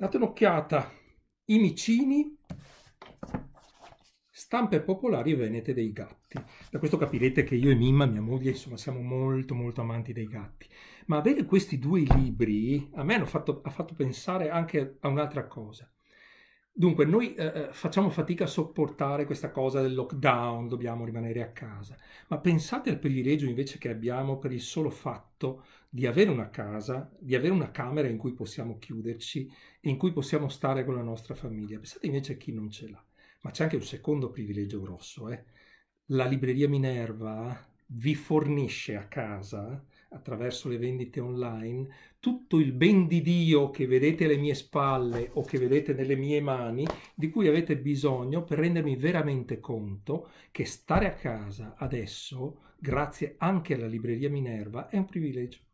Date un'occhiata. I micini, stampe popolari venete dei gatti. Da questo capirete che io e Mimma, mia moglie, insomma, siamo molto molto amanti dei gatti. Ma avere questi due libri a me fatto, ha fatto pensare anche a un'altra cosa. Dunque, noi eh, eh, facciamo fatica a sopportare questa cosa del lockdown, dobbiamo rimanere a casa, ma pensate al privilegio invece che abbiamo per il solo fatto di avere una casa, di avere una camera in cui possiamo chiuderci e in cui possiamo stare con la nostra famiglia. Pensate invece a chi non ce l'ha. Ma c'è anche un secondo privilegio grosso, eh? La libreria Minerva vi fornisce a casa attraverso le vendite online, tutto il ben di Dio che vedete alle mie spalle o che vedete nelle mie mani, di cui avete bisogno per rendermi veramente conto che stare a casa adesso, grazie anche alla libreria Minerva, è un privilegio.